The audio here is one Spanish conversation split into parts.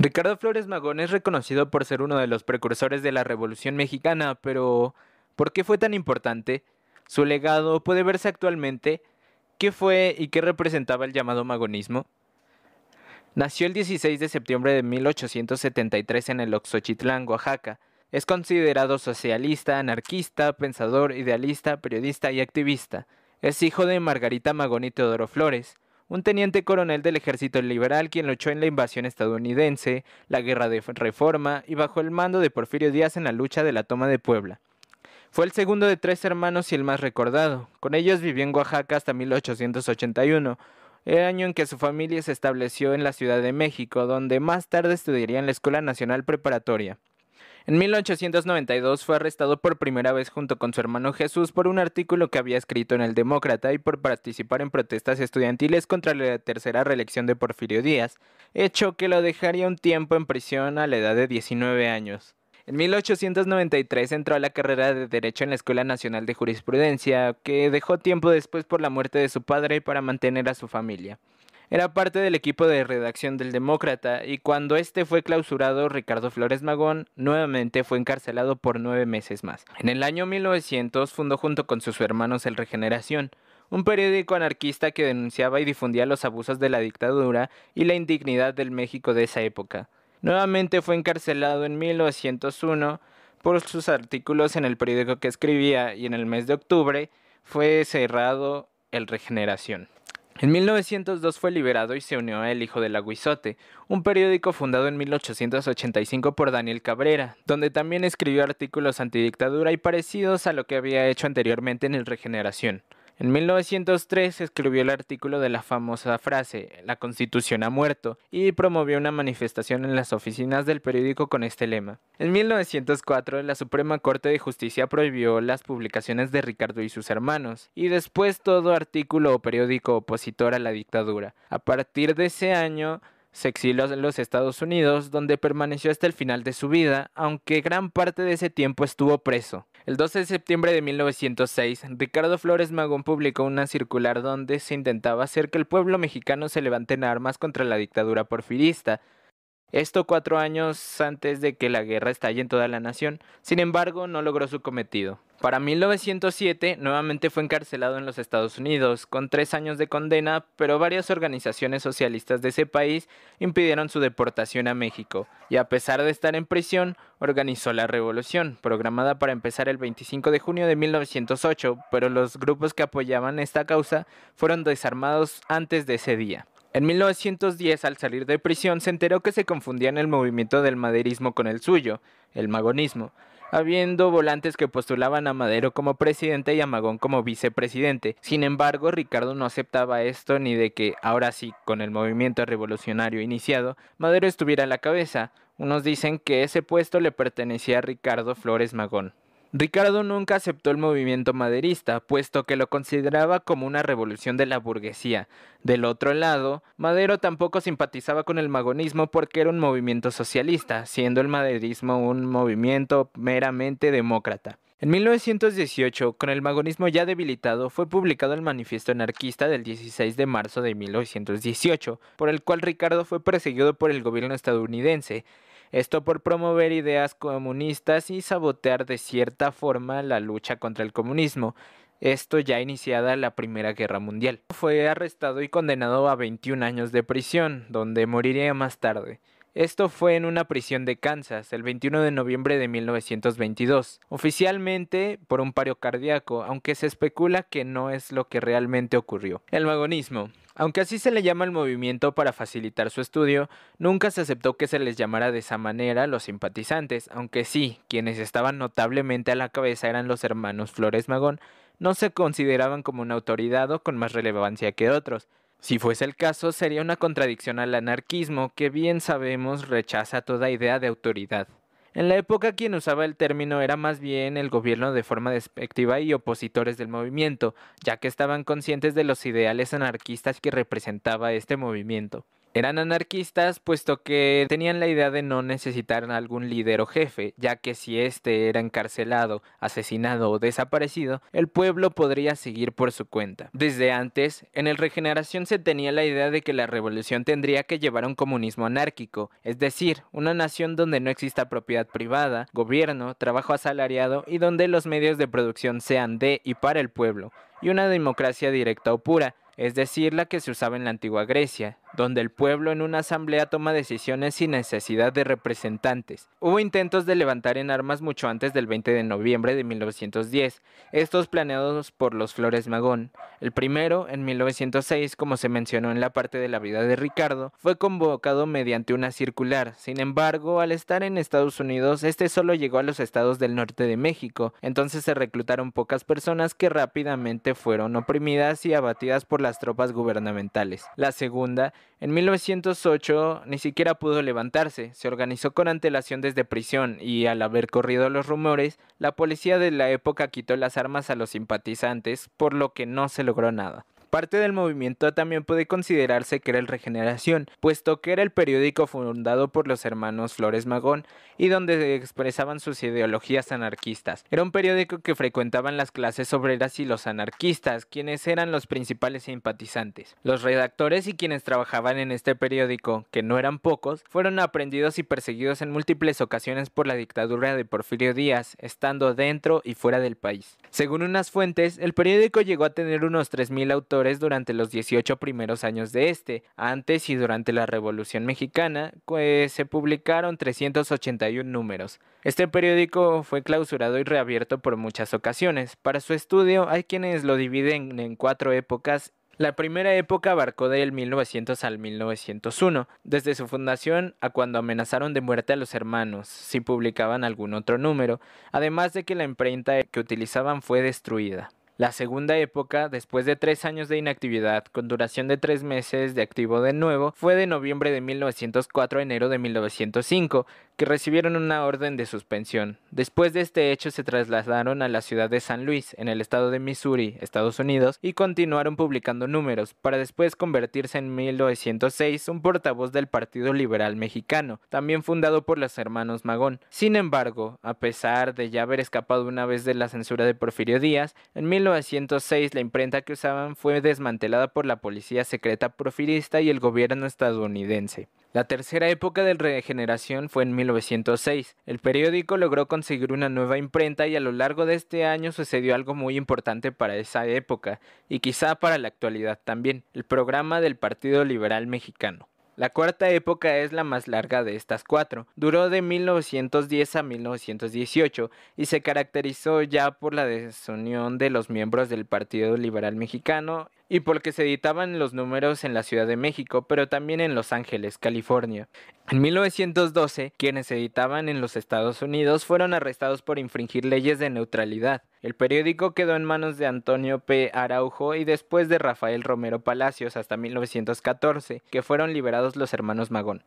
Ricardo Flores Magón es reconocido por ser uno de los precursores de la Revolución Mexicana, pero ¿por qué fue tan importante? Su legado puede verse actualmente. ¿Qué fue y qué representaba el llamado magonismo? Nació el 16 de septiembre de 1873 en el Oxochitlán, Oaxaca. Es considerado socialista, anarquista, pensador, idealista, periodista y activista. Es hijo de Margarita Magón y Teodoro Flores, un teniente coronel del ejército liberal quien luchó en la invasión estadounidense, la guerra de reforma y bajo el mando de Porfirio Díaz en la lucha de la toma de Puebla. Fue el segundo de tres hermanos y el más recordado. Con ellos vivió en Oaxaca hasta 1881, el año en que su familia se estableció en la Ciudad de México, donde más tarde estudiaría en la Escuela Nacional Preparatoria. En 1892 fue arrestado por primera vez junto con su hermano Jesús por un artículo que había escrito en el Demócrata y por participar en protestas estudiantiles contra la tercera reelección de Porfirio Díaz, hecho que lo dejaría un tiempo en prisión a la edad de 19 años. En 1893 entró a la carrera de Derecho en la Escuela Nacional de Jurisprudencia, que dejó tiempo después por la muerte de su padre para mantener a su familia. Era parte del equipo de redacción del Demócrata y cuando este fue clausurado, Ricardo Flores Magón nuevamente fue encarcelado por nueve meses más. En el año 1900 fundó junto con sus hermanos El Regeneración, un periódico anarquista que denunciaba y difundía los abusos de la dictadura y la indignidad del México de esa época. Nuevamente fue encarcelado en 1901 por sus artículos en el periódico que escribía y en el mes de octubre fue cerrado el Regeneración. En 1902 fue liberado y se unió a El Hijo del Aguizote, un periódico fundado en 1885 por Daniel Cabrera, donde también escribió artículos antidictadura y parecidos a lo que había hecho anteriormente en El Regeneración. En 1903 escribió el artículo de la famosa frase La Constitución ha muerto y promovió una manifestación en las oficinas del periódico con este lema. En 1904 la Suprema Corte de Justicia prohibió las publicaciones de Ricardo y sus hermanos y después todo artículo o periódico opositor a la dictadura. A partir de ese año se exilió en los Estados Unidos, donde permaneció hasta el final de su vida, aunque gran parte de ese tiempo estuvo preso. El 12 de septiembre de 1906, Ricardo Flores Magón publicó una circular donde se intentaba hacer que el pueblo mexicano se levante en armas contra la dictadura porfirista, esto cuatro años antes de que la guerra estalle en toda la nación. Sin embargo, no logró su cometido. Para 1907, nuevamente fue encarcelado en los Estados Unidos, con tres años de condena, pero varias organizaciones socialistas de ese país impidieron su deportación a México, y a pesar de estar en prisión, organizó la revolución, programada para empezar el 25 de junio de 1908, pero los grupos que apoyaban esta causa fueron desarmados antes de ese día. En 1910, al salir de prisión, se enteró que se confundían el movimiento del maderismo con el suyo, el magonismo, habiendo volantes que postulaban a Madero como presidente y a Magón como vicepresidente. Sin embargo, Ricardo no aceptaba esto ni de que, ahora sí, con el movimiento revolucionario iniciado, Madero estuviera a la cabeza. Unos dicen que ese puesto le pertenecía a Ricardo Flores Magón. Ricardo nunca aceptó el movimiento maderista, puesto que lo consideraba como una revolución de la burguesía. Del otro lado, Madero tampoco simpatizaba con el magonismo porque era un movimiento socialista, siendo el maderismo un movimiento meramente demócrata. En 1918, con el magonismo ya debilitado, fue publicado el Manifiesto Anarquista del 16 de marzo de 1918, por el cual Ricardo fue perseguido por el gobierno estadounidense. Esto por promover ideas comunistas y sabotear de cierta forma la lucha contra el comunismo. Esto ya iniciada la Primera Guerra Mundial. Fue arrestado y condenado a 21 años de prisión, donde moriría más tarde. Esto fue en una prisión de Kansas el 21 de noviembre de 1922, oficialmente por un paro cardíaco, aunque se especula que no es lo que realmente ocurrió. El magonismo. Aunque así se le llama al movimiento para facilitar su estudio, nunca se aceptó que se les llamara de esa manera los simpatizantes, aunque sí, quienes estaban notablemente a la cabeza eran los hermanos Flores Magón, no se consideraban como una autoridad o con más relevancia que otros. Si fuese el caso, sería una contradicción al anarquismo que bien sabemos rechaza toda idea de autoridad. En la época quien usaba el término era más bien el gobierno de forma despectiva y opositores del movimiento, ya que estaban conscientes de los ideales anarquistas que representaba este movimiento. Eran anarquistas puesto que tenían la idea de no necesitar algún líder o jefe, ya que si éste era encarcelado, asesinado o desaparecido, el pueblo podría seguir por su cuenta. Desde antes, en el Regeneración se tenía la idea de que la revolución tendría que llevar a un comunismo anárquico, es decir, una nación donde no exista propiedad privada, gobierno, trabajo asalariado y donde los medios de producción sean de y para el pueblo, y una democracia directa o pura, es decir, la que se usaba en la antigua Grecia, donde el pueblo en una asamblea toma decisiones sin necesidad de representantes. Hubo intentos de levantar en armas mucho antes del 20 de noviembre de 1910, estos planeados por los Flores Magón. El primero, en 1906, como se mencionó en la parte de la vida de Ricardo, fue convocado mediante una circular. Sin embargo, al estar en Estados Unidos, este solo llegó a los estados del norte de México, entonces se reclutaron pocas personas que rápidamente fueron oprimidas y abatidas por las tropas gubernamentales. La segunda en 1908 ni siquiera pudo levantarse, se organizó con antelación desde prisión y al haber corrido los rumores, la policía de la época quitó las armas a los simpatizantes, por lo que no se logró nada. Parte del movimiento también puede considerarse que era el Regeneración, puesto que era el periódico fundado por los hermanos Flores Magón y donde expresaban sus ideologías anarquistas. Era un periódico que frecuentaban las clases obreras y los anarquistas, quienes eran los principales simpatizantes. Los redactores y quienes trabajaban en este periódico, que no eran pocos, fueron aprendidos y perseguidos en múltiples ocasiones por la dictadura de Porfirio Díaz, estando dentro y fuera del país. Según unas fuentes, el periódico llegó a tener unos 3.000 autores durante los 18 primeros años de este. Antes y durante la Revolución Mexicana pues, se publicaron 381 números. Este periódico fue clausurado y reabierto por muchas ocasiones. Para su estudio hay quienes lo dividen en cuatro épocas la primera época abarcó del 1900 al 1901, desde su fundación a cuando amenazaron de muerte a los hermanos si publicaban algún otro número, además de que la imprenta que utilizaban fue destruida. La segunda época, después de tres años de inactividad, con duración de tres meses de activo de nuevo, fue de noviembre de 1904 a enero de 1905, que recibieron una orden de suspensión. Después de este hecho se trasladaron a la ciudad de San Luis, en el estado de Missouri, Estados Unidos, y continuaron publicando números, para después convertirse en 1906 un portavoz del Partido Liberal Mexicano, también fundado por los hermanos Magón. Sin embargo, a pesar de ya haber escapado una vez de la censura de Porfirio Díaz, en 1906 la imprenta que usaban fue desmantelada por la policía secreta profirista y el gobierno estadounidense. La tercera época de regeneración fue en 1906. El periódico logró conseguir una nueva imprenta y a lo largo de este año sucedió algo muy importante para esa época y quizá para la actualidad también, el programa del Partido Liberal Mexicano. La cuarta época es la más larga de estas cuatro. Duró de 1910 a 1918 y se caracterizó ya por la desunión de los miembros del Partido Liberal Mexicano y porque se editaban los números en la Ciudad de México, pero también en Los Ángeles, California. En 1912, quienes editaban en los Estados Unidos fueron arrestados por infringir leyes de neutralidad. El periódico quedó en manos de Antonio P. Araujo y después de Rafael Romero Palacios hasta 1914, que fueron liberados los hermanos Magón.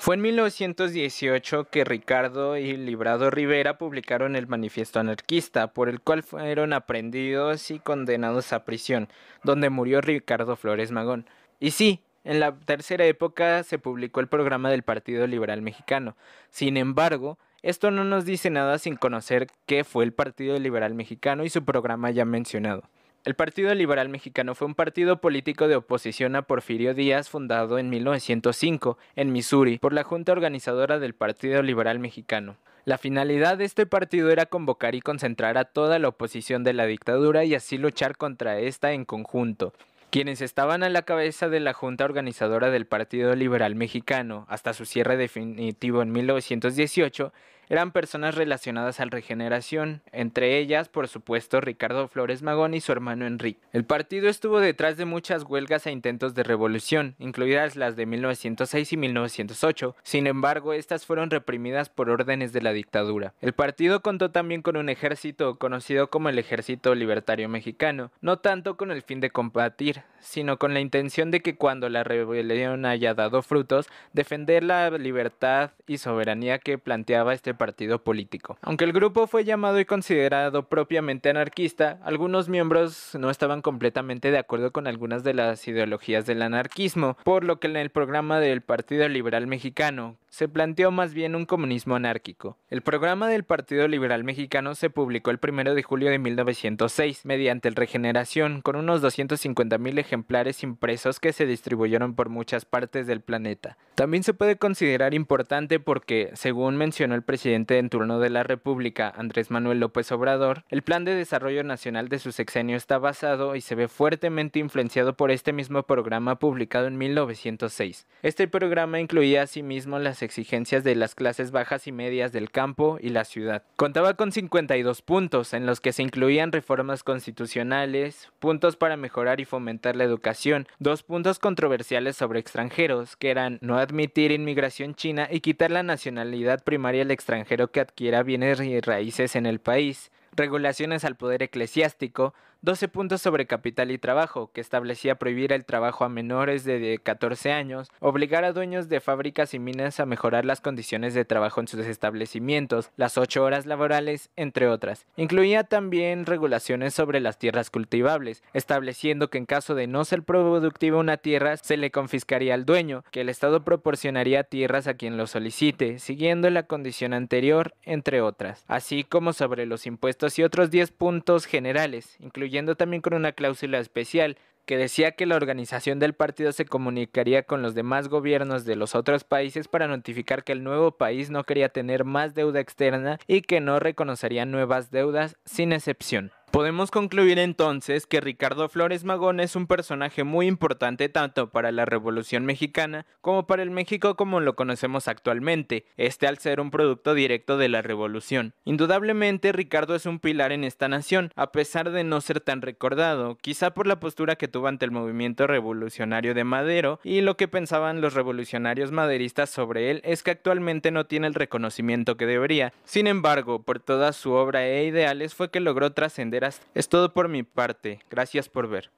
Fue en 1918 que Ricardo y Librado Rivera publicaron el Manifiesto Anarquista, por el cual fueron aprendidos y condenados a prisión, donde murió Ricardo Flores Magón. Y sí, en la tercera época se publicó el programa del Partido Liberal Mexicano. Sin embargo, esto no nos dice nada sin conocer qué fue el Partido Liberal Mexicano y su programa ya mencionado. El Partido Liberal Mexicano fue un partido político de oposición a Porfirio Díaz fundado en 1905 en Missouri por la Junta Organizadora del Partido Liberal Mexicano. La finalidad de este partido era convocar y concentrar a toda la oposición de la dictadura y así luchar contra esta en conjunto. Quienes estaban a la cabeza de la Junta Organizadora del Partido Liberal Mexicano hasta su cierre definitivo en 1918 eran personas relacionadas al regeneración, entre ellas, por supuesto, Ricardo Flores Magón y su hermano Enrique. El partido estuvo detrás de muchas huelgas e intentos de revolución, incluidas las de 1906 y 1908. Sin embargo, estas fueron reprimidas por órdenes de la dictadura. El partido contó también con un ejército conocido como el Ejército Libertario Mexicano, no tanto con el fin de combatir, sino con la intención de que cuando la rebelión haya dado frutos, defender la libertad y soberanía que planteaba este partido político. Aunque el grupo fue llamado y considerado propiamente anarquista, algunos miembros no estaban completamente de acuerdo con algunas de las ideologías del anarquismo, por lo que en el programa del Partido Liberal Mexicano se planteó más bien un comunismo anárquico. El programa del Partido Liberal Mexicano se publicó el 1 de julio de 1906 mediante el Regeneración con unos 250.000 ejemplares impresos que se distribuyeron por muchas partes del planeta. También se puede considerar importante porque, según mencionó el presidente en turno de la República, Andrés Manuel López Obrador, el plan de desarrollo nacional de su sexenio está basado y se ve fuertemente influenciado por este mismo programa publicado en 1906. Este programa incluía asimismo las exigencias de las clases bajas y medias del campo y la ciudad. Contaba con 52 puntos, en los que se incluían reformas constitucionales, puntos para mejorar y fomentar la educación, dos puntos controversiales sobre extranjeros, que eran no admitir inmigración china y quitar la nacionalidad primaria al extranjero que adquiera bienes y raíces en el país, regulaciones al poder eclesiástico, 12 puntos sobre capital y trabajo, que establecía prohibir el trabajo a menores de 14 años, obligar a dueños de fábricas y minas a mejorar las condiciones de trabajo en sus establecimientos, las 8 horas laborales, entre otras. Incluía también regulaciones sobre las tierras cultivables, estableciendo que en caso de no ser productiva una tierra, se le confiscaría al dueño, que el Estado proporcionaría tierras a quien lo solicite, siguiendo la condición anterior, entre otras, así como sobre los impuestos y otros 10 puntos generales, incluyendo también con una cláusula especial que decía que la organización del partido se comunicaría con los demás gobiernos de los otros países para notificar que el nuevo país no quería tener más deuda externa y que no reconocería nuevas deudas sin excepción. Podemos concluir entonces que Ricardo Flores Magón es un personaje muy importante tanto para la Revolución Mexicana como para el México como lo conocemos actualmente, este al ser un producto directo de la Revolución. Indudablemente Ricardo es un pilar en esta nación, a pesar de no ser tan recordado, quizá por la postura que tuvo ante el movimiento revolucionario de Madero y lo que pensaban los revolucionarios maderistas sobre él es que actualmente no tiene el reconocimiento que debería. Sin embargo, por toda su obra e ideales fue que logró trascender es todo por mi parte. Gracias por ver.